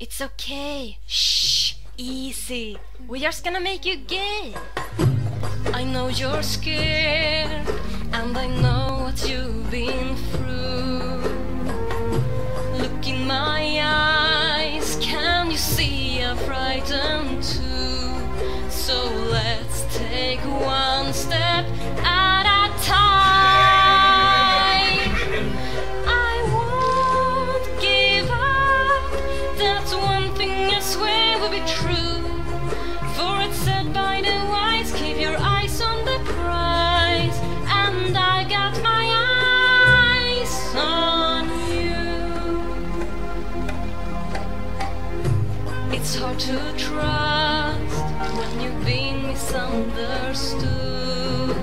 It's okay. Shh. Easy. We're just gonna make you gay. I know you're scared, and I know what you've been to trust when you've been misunderstood.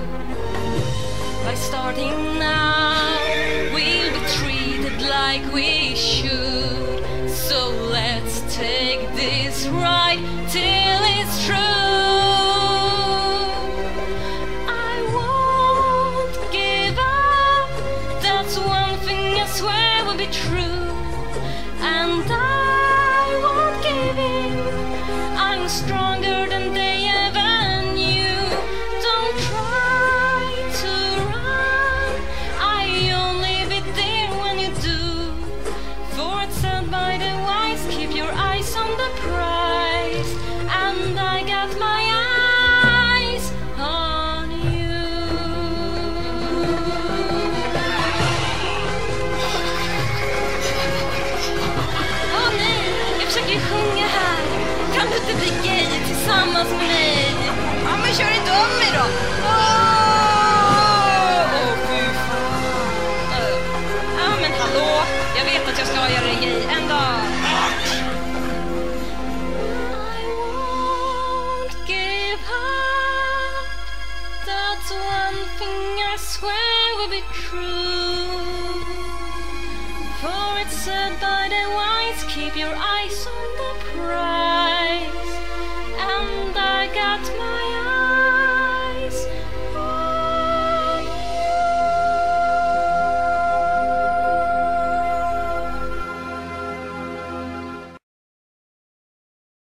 By starting now, we'll be treated like we should. So let's take this ride stronger than they ever knew. Don't try to run. I only be there when you do. For it's said by the wise, keep your eyes on the prize. And I got my eyes on you. Åh nej, jag försöker sjunga. Kan du inte bli gay tillsammans med mig? Ja, men kör inte om mig då! Åh, fy fan. Ja, men hallå. Jag vet att jag ska göra dig gay en dag. I won't give up. That's one thing I swear will be true. For it's said by the wise, keep your eyes on the